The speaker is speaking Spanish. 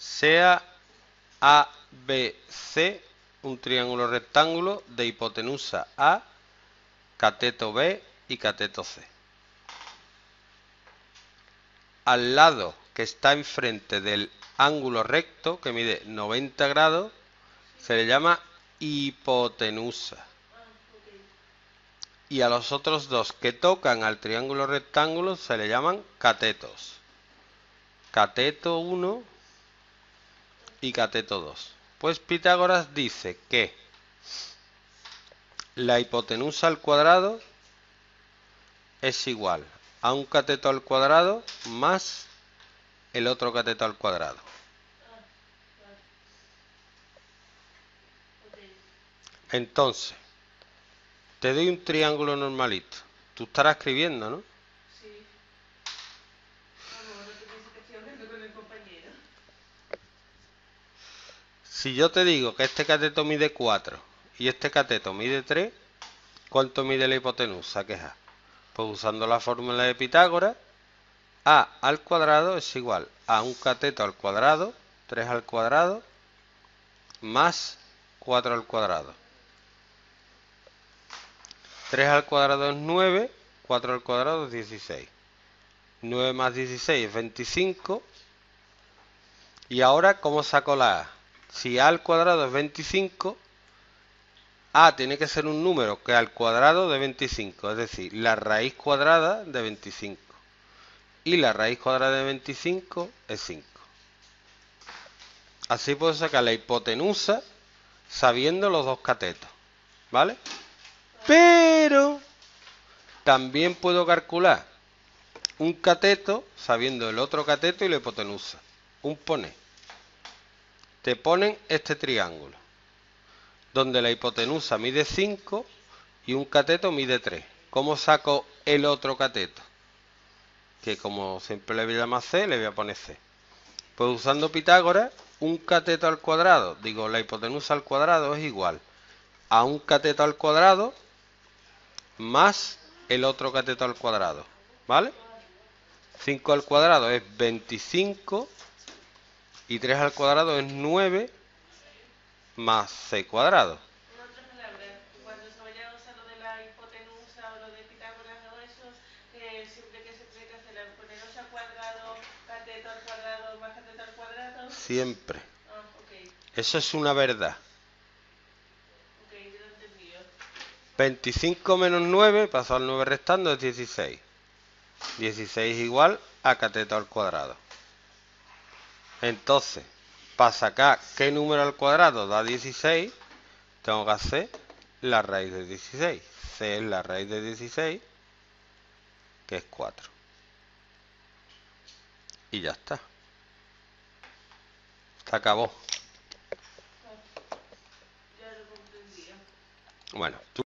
sea ABC un triángulo rectángulo de hipotenusa A, cateto B y cateto C. Al lado que está enfrente del ángulo recto, que mide 90 grados, se le llama hipotenusa. Y a los otros dos que tocan al triángulo rectángulo se le llaman catetos. Cateto 1 y cateto 2. Pues Pitágoras dice que la hipotenusa al cuadrado es igual a un cateto al cuadrado más el otro cateto al cuadrado. Entonces, te doy un triángulo normalito. Tú estarás escribiendo, ¿no? Si yo te digo que este cateto mide 4 y este cateto mide 3, ¿cuánto mide la hipotenusa? ¿Qué es A? Pues usando la fórmula de Pitágoras, A al cuadrado es igual a un cateto al cuadrado, 3 al cuadrado, más 4 al cuadrado. 3 al cuadrado es 9, 4 al cuadrado es 16. 9 más 16 es 25. Y ahora, ¿cómo saco la A? Si A al cuadrado es 25, A tiene que ser un número que al cuadrado de 25, es decir, la raíz cuadrada de 25. Y la raíz cuadrada de 25 es 5. Así puedo sacar la hipotenusa sabiendo los dos catetos. ¿Vale? Pero también puedo calcular un cateto sabiendo el otro cateto y la hipotenusa. Un pone. Te ponen este triángulo, donde la hipotenusa mide 5 y un cateto mide 3. ¿Cómo saco el otro cateto? Que como siempre le voy a llamar C, le voy a poner C. Pues usando Pitágoras, un cateto al cuadrado, digo, la hipotenusa al cuadrado es igual a un cateto al cuadrado más el otro cateto al cuadrado, ¿vale? 5 al cuadrado es 25 y 3 al cuadrado es 9 más 6 cuadrados. En otras palabras, cuando se vaya a usar lo de la hipotenusa o lo de Pitágoras o eso, siempre que se que hacer la hipotenusa cuadrado, cateto al cuadrado más cateto al cuadrado. Siempre. Eso es una verdad. 25 menos 9, pasó al 9 restando, es 16. 16 igual a cateto al cuadrado. Entonces, para sacar qué número al cuadrado da 16, tengo que hacer la raíz de 16. C es la raíz de 16, que es 4. Y ya está. Se acabó. Comprendía. Bueno, tú